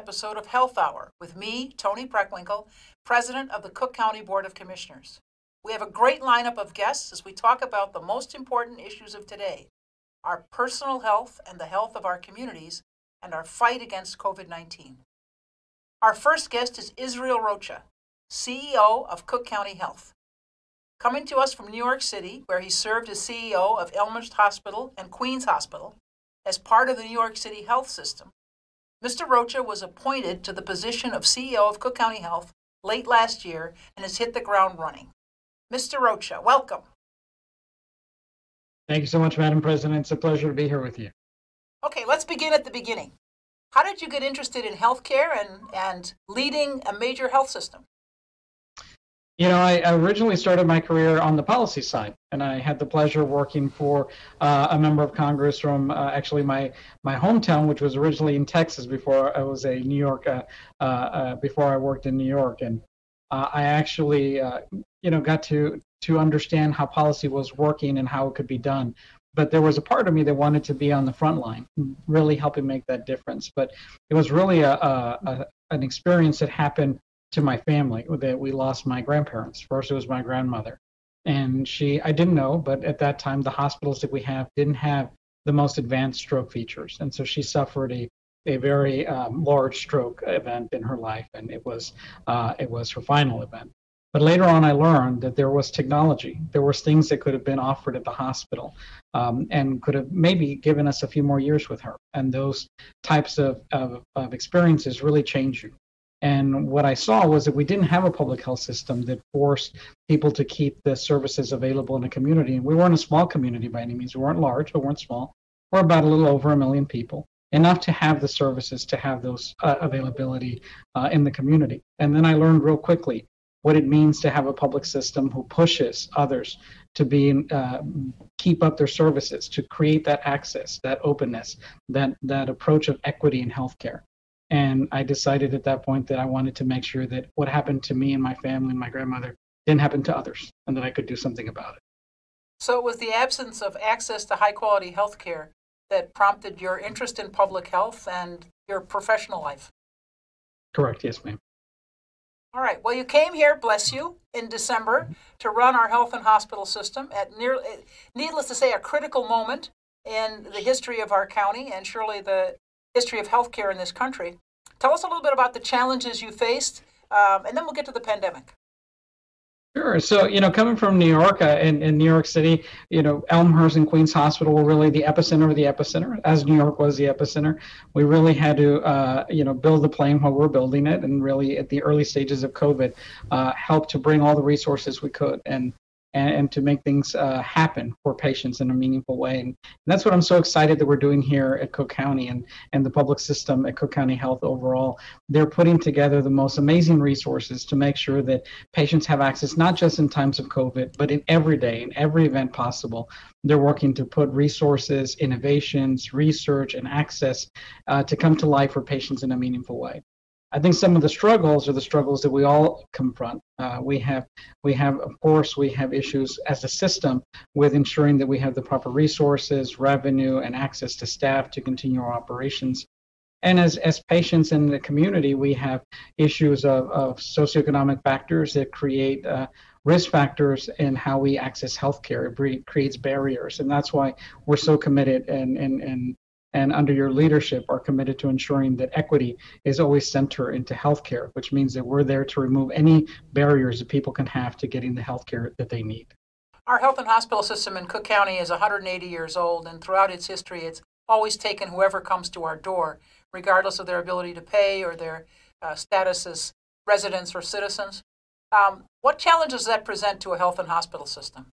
episode of Health Hour with me, Toni Preckwinkle, President of the Cook County Board of Commissioners. We have a great lineup of guests as we talk about the most important issues of today our personal health and the health of our communities, and our fight against COVID 19. Our first guest is Israel Rocha, CEO of Cook County Health. Coming to us from New York City, where he served as CEO of Elmhurst Hospital and Queens Hospital as part of the New York City health system, Mr. Rocha was appointed to the position of CEO of Cook County Health late last year and has hit the ground running. Mr. Rocha, welcome. Thank you so much, Madam President. It's a pleasure to be here with you. Okay, let's begin at the beginning. How did you get interested in healthcare and, and leading a major health system? You know, I originally started my career on the policy side, and I had the pleasure of working for uh, a member of Congress from uh, actually my my hometown, which was originally in Texas before I was a New York, uh, uh, uh before I worked in New York, and uh, I actually, you know, got to to understand how policy was working and how it could be done. But there was a part of me that wanted to be on the front line, really helping make that difference. But it was really a, a, a an experience that happened to my family that we lost my grandparents. First, it was my grandmother, and she I didn't know, but at that time the hospitals that we have didn't have the most advanced stroke features, and so she suffered a a very um, large stroke event in her life, and it was uh, it was her final event. But later on, I learned that there was technology. There was things that could have been offered at the hospital, um, and could have maybe given us a few more years with her. And those types of, of, of experiences really change you. And what I saw was that we didn't have a public health system that forced people to keep the services available in a community. And we weren't a small community by any means. We weren't large, but weren't small. We're about a little over a million people, enough to have the services to have those uh, availability uh, in the community. And then I learned real quickly what it means to have a public system who pushes others to be uh, keep up their services, to create that access, that openness, that that approach of equity in healthcare. And I decided at that point that I wanted to make sure that what happened to me and my family and my grandmother didn't happen to others and that I could do something about it. So it was the absence of access to high quality health care that prompted your interest in public health and your professional life. Correct, yes, ma'am. All right. Well, you came here, bless you, in December mm-hmm. to run our health and hospital system at near, eh, needless to say, a critical moment in the history of our county and surely the history of healthcare in this country. Tell us a little bit about the challenges you faced, um, and then we'll get to the pandemic. Sure. So, you know, coming from New York uh, in, in New York City, you know, Elmhurst and Queens Hospital were really the epicenter of the epicenter, as New York was the epicenter. We really had to, uh, you know, build the plane while we're building it, and really at the early stages of COVID, uh, help to bring all the resources we could. And and, and to make things uh, happen for patients in a meaningful way. And, and, that's what I'm so excited that we're doing here at Cook County and, and the public system at Cook County Health overall. They're putting together the most amazing resources to make sure that patients have access, not just in times of COVID, but in every day, in every event possible. They're working to put resources, innovations, research, and access uh, to come to life for patients in a meaningful way. I think some of the struggles are the struggles that we all confront. Uh, we have, we have, of course, we have issues as a system with ensuring that we have the proper resources, revenue, and access to staff to continue our operations. And as, as patients in the community, we have issues of, of socioeconomic factors that create uh, risk factors in how we access healthcare. It creates barriers. And that's why we're so committed and, and, and and under your leadership are committed to ensuring that equity is always center into healthcare, which means that we're there to remove any barriers that people can have to getting the healthcare that they need. Our health and hospital system in Cook County is 180 years old, and throughout its history, it's always taken whoever comes to our door, regardless of their ability to pay or their uh, status as residents or citizens. Um, what challenges does that present to a health and hospital system?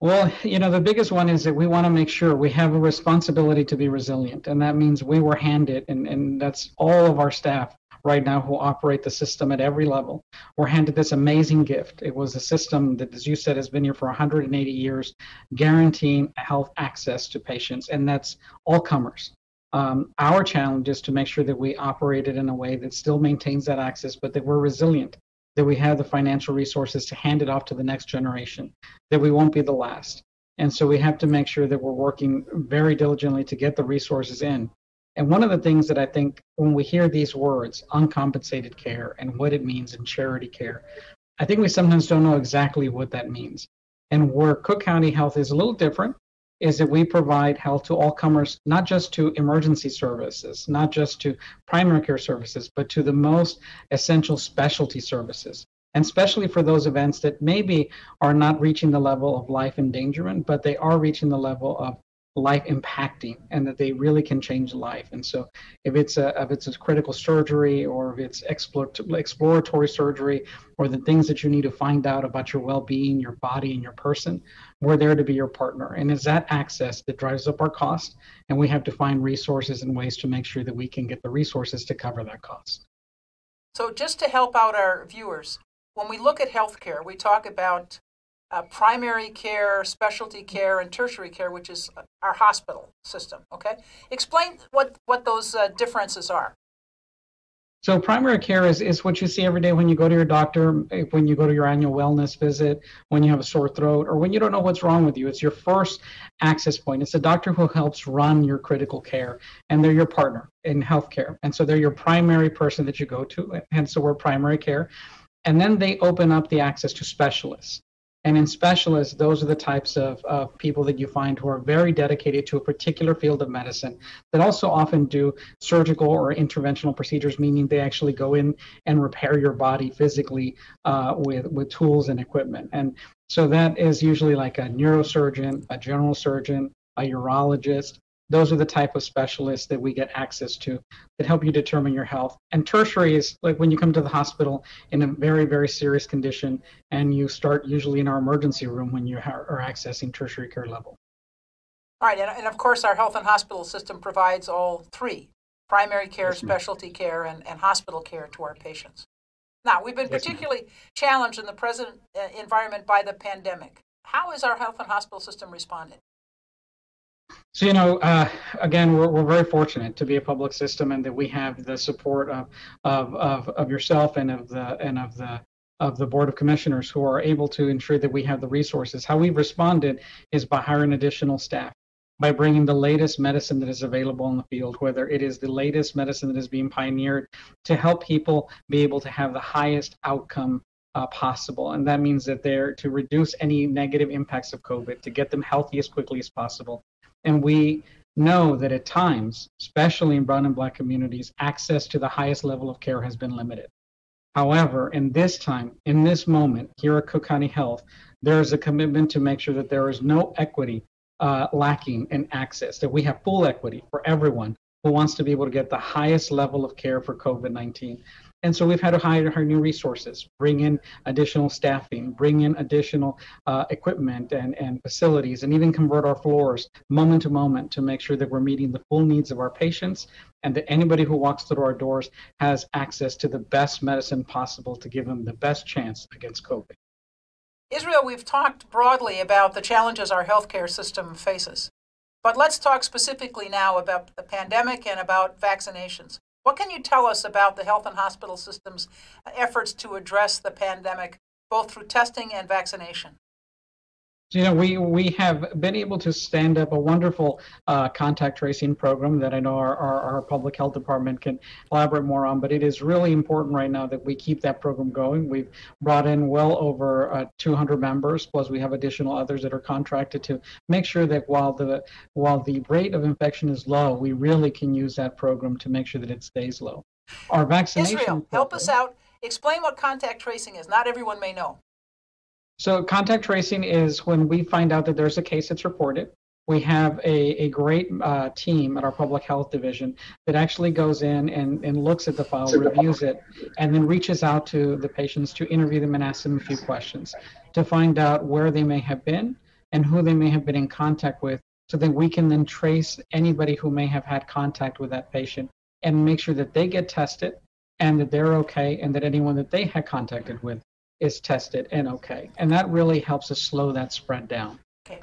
Well, you know, the biggest one is that we want to make sure we have a responsibility to be resilient. And that means we were handed, and, and that's all of our staff right now who operate the system at every level. We're handed this amazing gift. It was a system that, as you said, has been here for 180 years, guaranteeing health access to patients, and that's all comers. Um, our challenge is to make sure that we operate it in a way that still maintains that access, but that we're resilient that we have the financial resources to hand it off to the next generation, that we won't be the last. And so we have to make sure that we're working very diligently to get the resources in. And one of the things that I think when we hear these words, uncompensated care, and what it means in charity care, I think we sometimes don't know exactly what that means. And where Cook County Health is a little different is that we provide health to all comers, not just to emergency services, not just to primary care services, but to the most essential specialty services. And especially for those events that maybe are not reaching the level of life endangerment, but they are reaching the level of life impacting and that they really can change life. And so if it's a if it's a critical surgery or if it's exploratory surgery or the things that you need to find out about your well-being, your body and your person, we're there to be your partner. And it's that access that drives up our cost and we have to find resources and ways to make sure that we can get the resources to cover that cost. So just to help out our viewers, when we look at healthcare, we talk about uh, primary care, specialty care, and tertiary care, which is our hospital system. Okay, explain what what those uh, differences are. So primary care is, is what you see every day when you go to your doctor, when you go to your annual wellness visit, when you have a sore throat, or when you don't know what's wrong with you. It's your first access point. It's a doctor who helps run your critical care, and they're your partner in healthcare. And so they're your primary person that you go to, hence the we're primary care. And then they open up the access to specialists. And in specialists, those are the types of, of people that you find who are very dedicated to a particular field of medicine that also often do surgical or interventional procedures, meaning they actually go in and repair your body physically uh, with, with tools and equipment. And so that is usually like a neurosurgeon, a general surgeon, a urologist, those are the type of specialists that we get access to that help you determine your health. And tertiary is like when you come to the hospital in a very, very serious condition, and you start usually in our emergency room when you are accessing tertiary care level. All right, and, and of course, our health and hospital system provides all three primary care, yes, specialty care, and, and hospital care to our patients. Now, we've been yes, particularly challenged in the present uh, environment by the pandemic. How is our health and hospital system responding? So, you know, uh, again, we're, we're very fortunate to be a public system and that we have the support of, of, of, of yourself and of the, and of the, of the Board of Commissioners who are able to ensure that we have the resources. How we've responded is by hiring additional staff, by bringing the latest medicine that is available in the field, whether it is the latest medicine that is being pioneered to help people be able to have the highest outcome uh, possible. And that means that they're to reduce any negative impacts of COVID, to get them healthy as quickly as possible, and we know that at times, especially in brown and black communities, access to the highest level of care has been limited. However, in this time, in this moment, here at Cook County Health, there is a commitment to make sure that there is no equity uh, lacking in access, that we have full equity for everyone who wants to be able to get the highest level of care for COVID 19. And so we've had to hire, hire new resources, bring in additional staffing, bring in additional uh, equipment and, and facilities, and even convert our floors moment to moment to make sure that we're meeting the full needs of our patients and that anybody who walks through our doors has access to the best medicine possible to give them the best chance against COVID. Israel, we've talked broadly about the challenges our healthcare system faces. But let's talk specifically now about the pandemic and about vaccinations. What can you tell us about the health and hospital system's efforts to address the pandemic, both through testing and vaccination? You know, we we have been able to stand up a wonderful uh, contact tracing program that I know our, our, our, public health department can elaborate more on. But it is really important right now that we keep that program going. We've brought in well over uh, 200 members, plus we have additional others that are contracted to make sure that while the while the rate of infection is low, we really can use that program to make sure that it stays low. Our vaccination. Israel, program, help us out. Explain what contact tracing is. Not everyone may know. So contact tracing is when we find out that there's a case that's reported. We have a, a great uh, team at our public health division that actually goes in and, and looks at the file, reviews it, and then reaches out to the patients to interview them and ask them a few questions to find out where they may have been and who they may have been in contact with so that we can then trace anybody who may have had contact with that patient and make sure that they get tested and that they're okay and that anyone that they had contacted with is tested and okay. And that really helps us slow that spread down. Okay.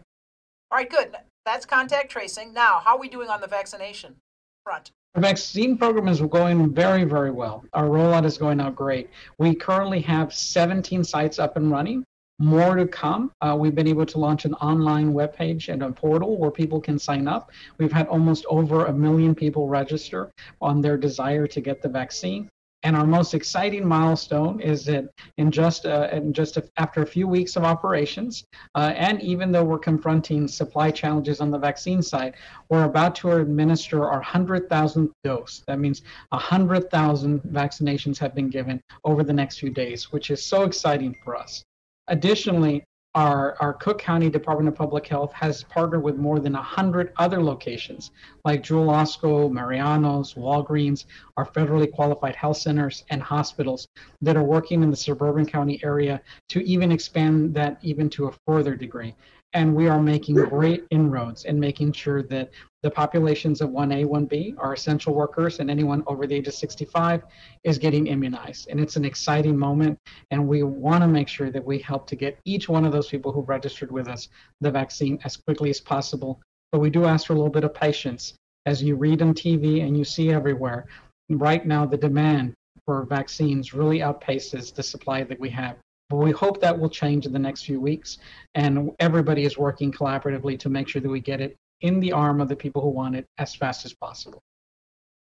All right, good. That's contact tracing. Now, how are we doing on the vaccination front? The vaccine program is going very, very well. Our rollout is going out great. We currently have 17 sites up and running. More to come. Uh, we've been able to launch an online webpage and a portal where people can sign up. We've had almost over a million people register on their desire to get the vaccine. And our most exciting milestone is that in just uh, in just a, after a few weeks of operations, uh, and even though we're confronting supply challenges on the vaccine side, we're about to administer our 100,000th dose. That means 100,000 vaccinations have been given over the next few days, which is so exciting for us. Additionally, our, our Cook County Department of Public Health has partnered with more than 100 other locations like Jewel Osco, Mariano's, Walgreens, our federally qualified health centers, and hospitals that are working in the suburban county area to even expand that even to a further degree and we are making great inroads in making sure that the populations of 1A, 1B, our essential workers, and anyone over the age of 65 is getting immunized. And it's an exciting moment, and we want to make sure that we help to get each one of those people who registered with us the vaccine as quickly as possible. But we do ask for a little bit of patience. As you read on TV and you see everywhere, right now the demand for vaccines really outpaces the supply that we have. We hope that will change in the next few weeks, and everybody is working collaboratively to make sure that we get it in the arm of the people who want it as fast as possible.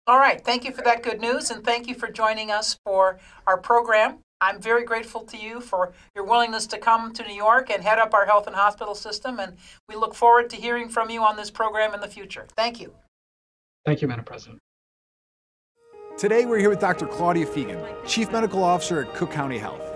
All right. Thank you for that good news, and thank you for joining us for our program. I'm very grateful to you for your willingness to come to New York and head up our health and hospital system, and we look forward to hearing from you on this program in the future. Thank you. Thank you, Madam President. Today, we're here with Dr. Claudia Fegan, Chief Medical Officer at Cook County Health.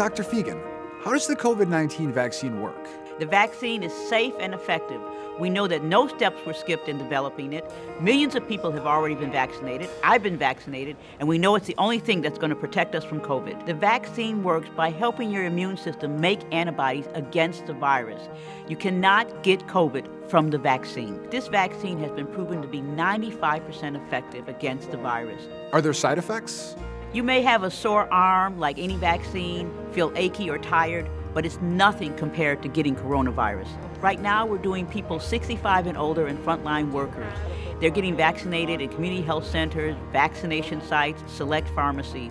Dr. Fegan, how does the COVID 19 vaccine work? The vaccine is safe and effective. We know that no steps were skipped in developing it. Millions of people have already been vaccinated. I've been vaccinated, and we know it's the only thing that's going to protect us from COVID. The vaccine works by helping your immune system make antibodies against the virus. You cannot get COVID from the vaccine. This vaccine has been proven to be 95% effective against the virus. Are there side effects? You may have a sore arm like any vaccine, feel achy or tired, but it's nothing compared to getting coronavirus. Right now, we're doing people 65 and older and frontline workers. They're getting vaccinated in community health centers, vaccination sites, select pharmacies.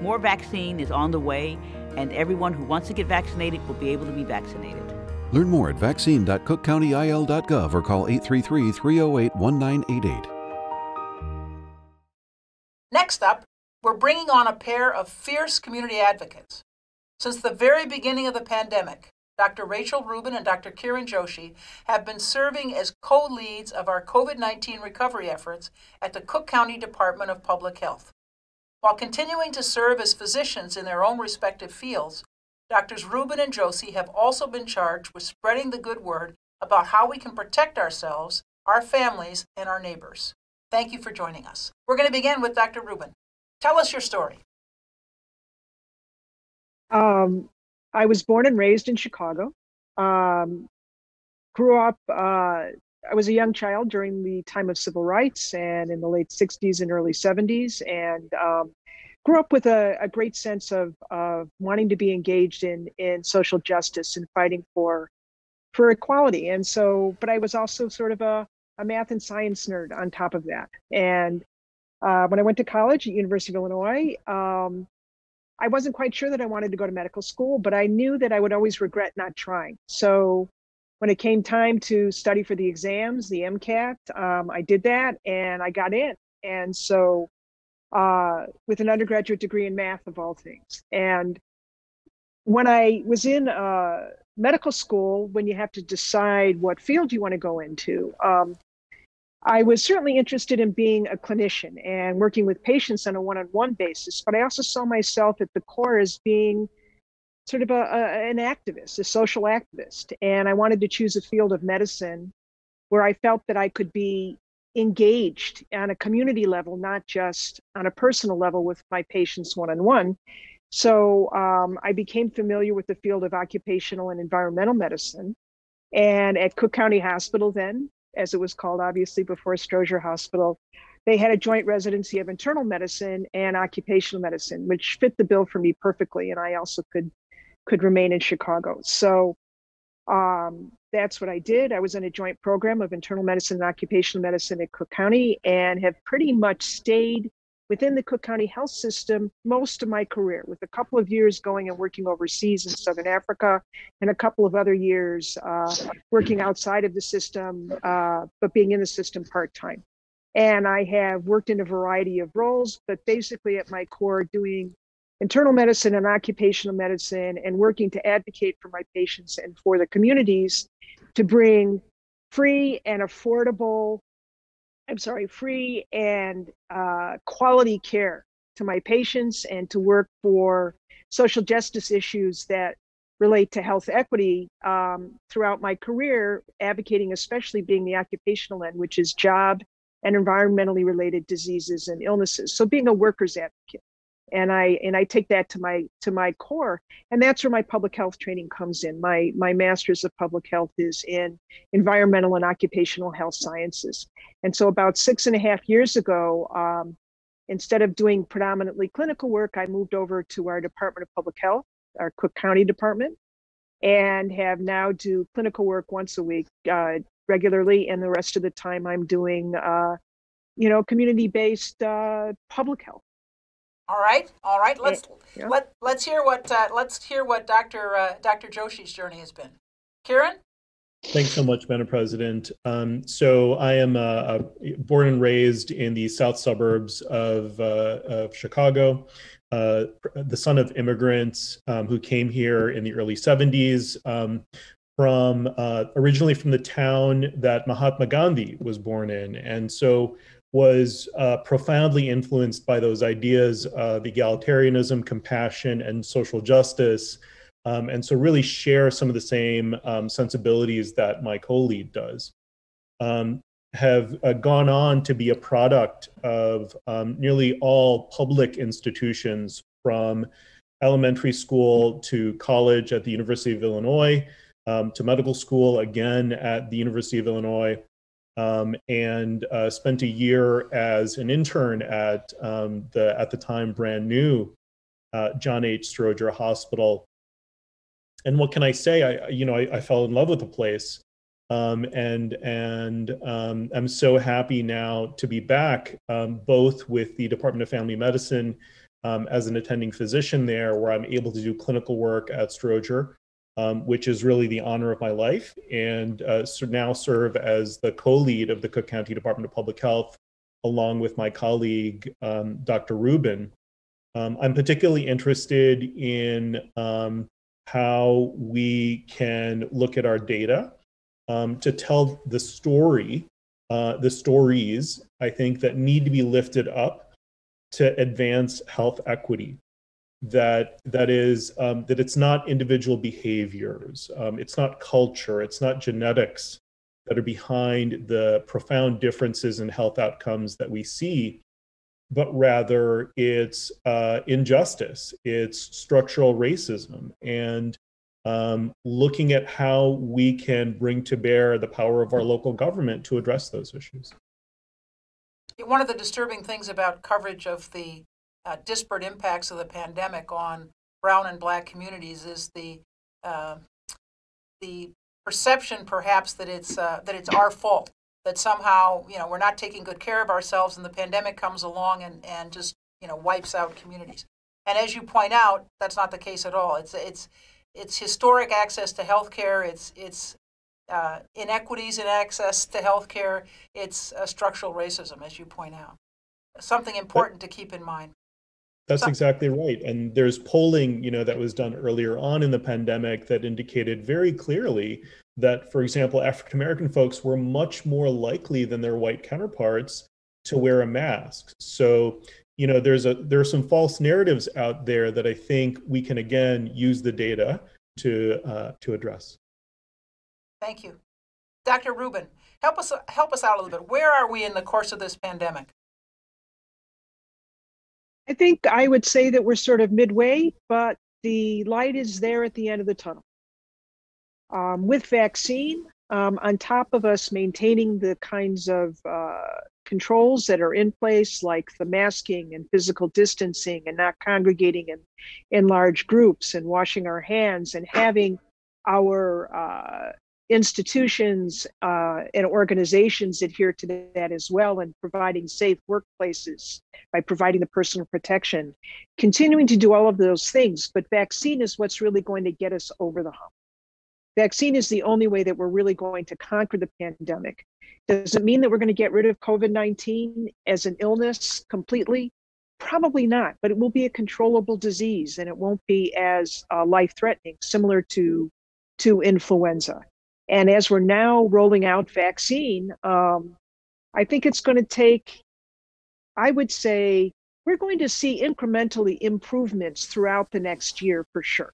More vaccine is on the way, and everyone who wants to get vaccinated will be able to be vaccinated. Learn more at vaccine.cookcountyil.gov or call 833 308 1988. Next up, we're bringing on a pair of fierce community advocates. Since the very beginning of the pandemic, Dr. Rachel Rubin and Dr. Kiran Joshi have been serving as co leads of our COVID 19 recovery efforts at the Cook County Department of Public Health. While continuing to serve as physicians in their own respective fields, Doctors Rubin and Joshi have also been charged with spreading the good word about how we can protect ourselves, our families, and our neighbors. Thank you for joining us. We're going to begin with Dr. Rubin. Tell us your story. Um, I was born and raised in Chicago. Um, grew up, uh, I was a young child during the time of civil rights and in the late 60s and early 70s, and um, grew up with a, a great sense of, of wanting to be engaged in, in social justice and fighting for, for equality. And so, but I was also sort of a, a math and science nerd on top of that. And uh, when I went to college at University of Illinois, um, I wasn't quite sure that I wanted to go to medical school, but I knew that I would always regret not trying. So when it came time to study for the exams, the MCAT, um, I did that and I got in. And so uh, with an undergraduate degree in math of all things. And when I was in uh, medical school, when you have to decide what field you want to go into, um, I was certainly interested in being a clinician and working with patients on a one on one basis, but I also saw myself at the core as being sort of a, a, an activist, a social activist. And I wanted to choose a field of medicine where I felt that I could be engaged on a community level, not just on a personal level with my patients one on one. So um, I became familiar with the field of occupational and environmental medicine. And at Cook County Hospital, then, as it was called, obviously before Stroger Hospital, they had a joint residency of internal medicine and occupational medicine, which fit the bill for me perfectly. And I also could could remain in Chicago. So um, that's what I did. I was in a joint program of internal medicine and occupational medicine at Cook County and have pretty much stayed within the Cook County health system most of my career, with a couple of years going and working overseas in Southern Africa, and a couple of other years uh, working outside of the system, uh, but being in the system part time. And I have worked in a variety of roles, but basically at my core, doing internal medicine and occupational medicine and working to advocate for my patients and for the communities to bring free and affordable I'm sorry, free and uh, quality care to my patients and to work for social justice issues that relate to health equity um, throughout my career, advocating especially being the occupational end, which is job and environmentally related diseases and illnesses. So being a workers advocate and I and I take that to my to my core, and that's where my public health training comes in. My my master's of public health is in environmental and occupational health sciences, and so about six and a half years ago, um, instead of doing predominantly clinical work, I moved over to our Department of Public Health, our Cook County Department, and have now do clinical work once a week uh, regularly, and the rest of the time I'm doing. Uh, you know, community-based uh, public health. All right, all right. Let's yeah. let let's hear what uh, let's hear what Dr. Uh, Dr. Joshi's journey has been. Kiran. Thanks so much, Madam President. Um, so I am uh, born and raised in the south suburbs of, uh, of Chicago, uh, the son of immigrants um, who came here in the early 70s um, from uh, originally from the town that Mahatma Gandhi was born in. And so was uh, profoundly influenced by those ideas of egalitarianism, compassion, and social justice. Um, and so, really share some of the same um, sensibilities that my co lead does. Um, have uh, gone on to be a product of um, nearly all public institutions from elementary school to college at the University of Illinois, um, to medical school again at the University of Illinois, um, and uh, spent a year as an intern at um, the at the time brand new uh, John H. Stroger Hospital. And what can I say? I you know I, I fell in love with the place, um, and and um, I'm so happy now to be back, um, both with the Department of Family Medicine um, as an attending physician there, where I'm able to do clinical work at Stroger um, which is really the honor of my life, and uh, so now serve as the co-lead of the Cook County Department of Public Health, along with my colleague um, Dr. Rubin. Um, I'm particularly interested in um, how we can look at our data um, to tell the story, uh, the stories I think that need to be lifted up to advance health equity that that is um, that it's not individual behaviors um, it's not culture it's not genetics that are behind the profound differences in health outcomes that we see but rather it's uh, injustice it's structural racism and um, looking at how we can bring to bear the power of our local government to address those issues. One of the disturbing things about coverage of the uh, disparate impacts of the pandemic on brown and black communities is the uh, the perception perhaps that it's uh, that it's our fault that somehow you know we're not taking good care of ourselves and the pandemic comes along and, and just you know wipes out communities. And as you point out that's not the case at all. It's it's it's historic access to health care it's it's uh, inequities in access to health care it's structural racism as you point out. Something important to keep in mind that's exactly right. And there's polling, you know, that was done earlier on in the pandemic that indicated very clearly that, for example, African American folks were much more likely than their white counterparts to wear a mask. So, you know, there's a there are some false narratives out there that I think we can again use the data to uh, to address. Thank you, Dr. Rubin. Help us help us out a little bit. Where are we in the course of this pandemic? I think I would say that we're sort of midway, but the light is there at the end of the tunnel. Um, with vaccine, um, on top of us maintaining the kinds of uh, controls that are in place, like the masking and physical distancing and not congregating in, in large groups and washing our hands and having our uh, institutions uh, and organizations adhere to that as well and providing safe workplaces by providing the personal protection. Continuing to do all of those things but vaccine is what's really going to get us over the hump. Vaccine is the only way that we're really going to conquer the pandemic. Does it mean that we're going to get rid of covid-19 as an illness completely? Probably not but it will be a controllable disease and it won't be as uh, life threatening similar to to influenza and as we're now rolling out vaccine, um, I think it's going to take, I would say, we're going to see incrementally improvements throughout the next year for sure.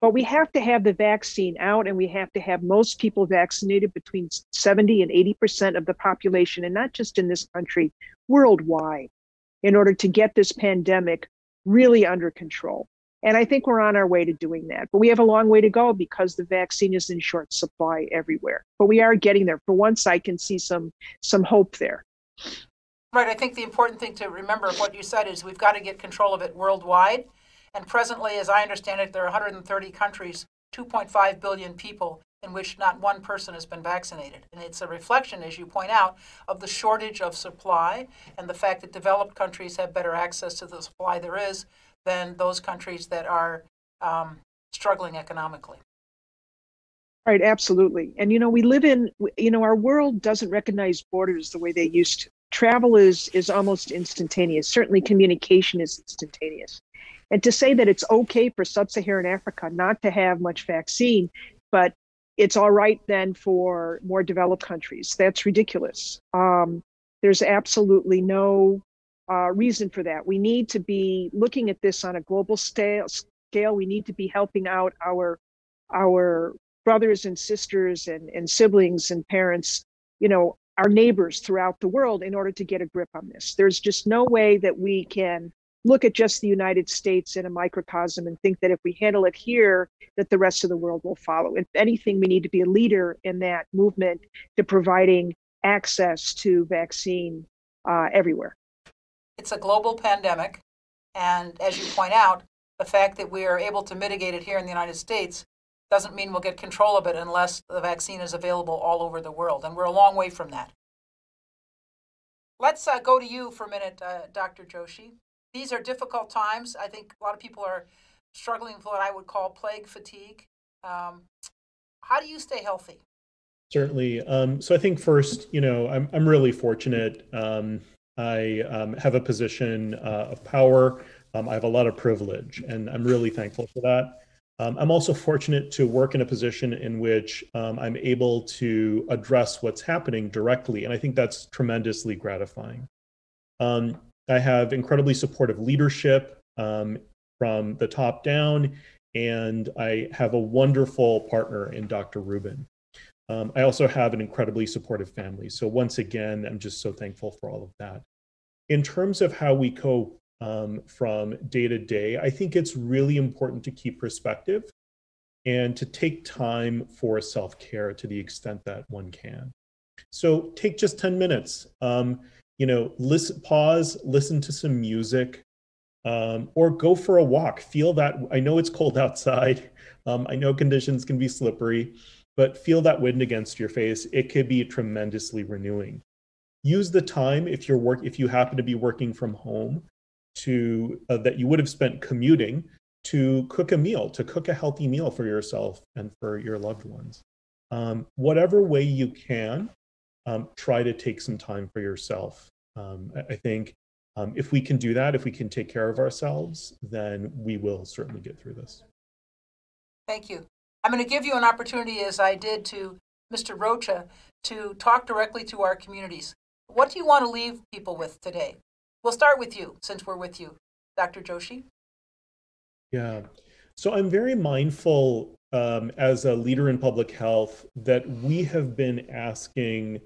But we have to have the vaccine out and we have to have most people vaccinated between 70 and 80% of the population, and not just in this country, worldwide, in order to get this pandemic really under control. And I think we're on our way to doing that. But we have a long way to go because the vaccine is in short supply everywhere. But we are getting there. For once, I can see some some hope there. Right. I think the important thing to remember of what you said is we've got to get control of it worldwide. And presently, as I understand it, there are 130 countries, 2.5 billion people, in which not one person has been vaccinated. And it's a reflection, as you point out, of the shortage of supply and the fact that developed countries have better access to the supply there is than those countries that are um, struggling economically. Right, absolutely. And you know, we live in you know, our world doesn't recognize borders the way they used to. Travel is is almost instantaneous. Certainly communication is instantaneous. And to say that it's okay for sub-Saharan Africa not to have much vaccine, but it's all right then for more developed countries. That's ridiculous. Um, there's absolutely no uh, reason for that. We need to be looking at this on a global scale. Scale. We need to be helping out our our brothers and sisters and, and siblings and parents, you know, our neighbors throughout the world in order to get a grip on this. There's just no way that we can look at just the United States in a microcosm and think that if we handle it here, that the rest of the world will follow. If anything, we need to be a leader in that movement to providing access to vaccine uh, everywhere. It's a global pandemic. And as you point out, the fact that we are able to mitigate it here in the United States doesn't mean we'll get control of it unless the vaccine is available all over the world. And we're a long way from that. Let's uh, go to you for a minute, uh, Dr. Joshi. These are difficult times. I think a lot of people are struggling with what I would call plague fatigue. Um, how do you stay healthy? Certainly. Um, so I think first, you know, I'm I'm really fortunate. Um, I um, have a position uh, of power. Um, I have a lot of privilege, and I'm really thankful for that. Um, I'm also fortunate to work in a position in which um, I'm able to address what's happening directly, and I think that's tremendously gratifying. Um, I have incredibly supportive leadership um, from the top down, and I have a wonderful partner in Dr. Rubin. Um, I also have an incredibly supportive family. So once again, I'm just so thankful for all of that. In terms of how we cope um, from day to day, I think it's really important to keep perspective and to take time for self care to the extent that one can. So take just 10 minutes. Um, you know, listen, pause, listen to some music, um, or go for a walk. Feel that. I know it's cold outside. Um, I know conditions can be slippery but feel that wind against your face. It could be tremendously renewing. Use the time if you're work if you happen to be working from home to uh, that you would have spent commuting to cook a meal, to cook a healthy meal for yourself and for your loved ones. Um, whatever way you can, um, try to take some time for yourself. Um, I, I, think um, if we can do that, if we can take care of ourselves, then we will certainly get through this. Thank you. I'm going to give you an opportunity, as I did to Mr. Rocha, to talk directly to our communities. What do you want to leave people with today? We'll start with you, since we're with you, Dr. Joshi. Yeah. So I'm very mindful um, as a leader in public health that we have been asking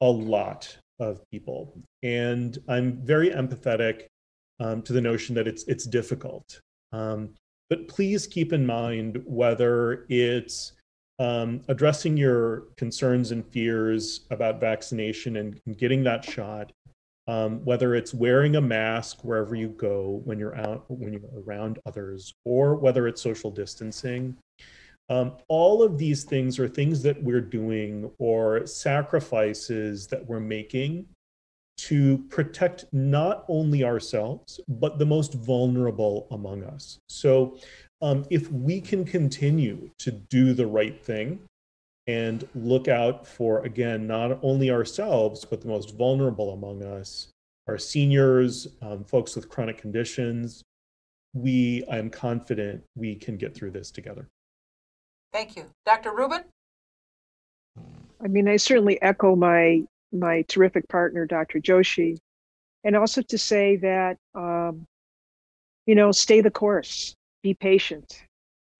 a lot of people, and I'm very empathetic um, to the notion that it's it's difficult. Um, but please keep in mind whether it's um, addressing your concerns and fears about vaccination and, getting that shot, um, whether it's wearing a mask wherever you go when you're out when you're around others, or whether it's social distancing. Um, all of these things are things that we're doing or sacrifices that we're making to protect not only ourselves, but the most vulnerable among us. So, um, if we can continue to do the right thing and look out for, again, not only ourselves, but the most vulnerable among us, our seniors, um, folks with chronic conditions, we, I'm confident we can get through this together. Thank you. Dr. Rubin? I mean, I certainly echo my my terrific partner, Dr. Joshi, and also to say that um, you know, stay the course, be patient.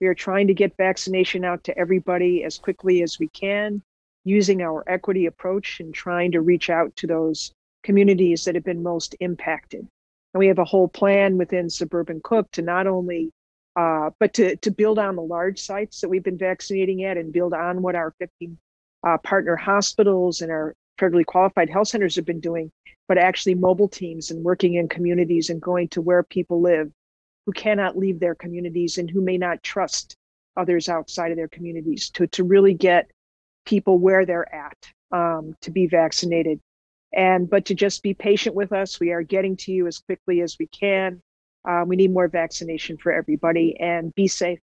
We are trying to get vaccination out to everybody as quickly as we can, using our equity approach and trying to reach out to those communities that have been most impacted. And we have a whole plan within Suburban Cook to not only, uh, but to, to build on the large sites that we've been vaccinating at and build on what our 15 uh, partner hospitals and our federally qualified health centers have been doing, but actually mobile teams and working in communities and going to where people live who cannot leave their communities and who may not trust others outside of their communities to, to really get people where they're at um, to be vaccinated. And but to just be patient with us we are getting to you as quickly as we can. Uh, we need more vaccination for everybody and be safe.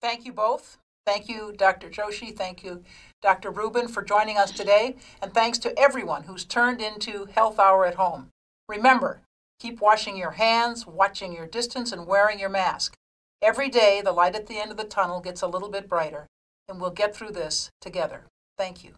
Thank you both. Thank you dr joshi. Thank you dr rubin for joining us today. And thanks to everyone who's turned into health hour at home. Remember keep washing your hands watching your distance and wearing your mask. Every day the light at the end of the tunnel gets a little bit brighter and we'll get through this together. Thank you